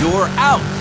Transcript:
You're out.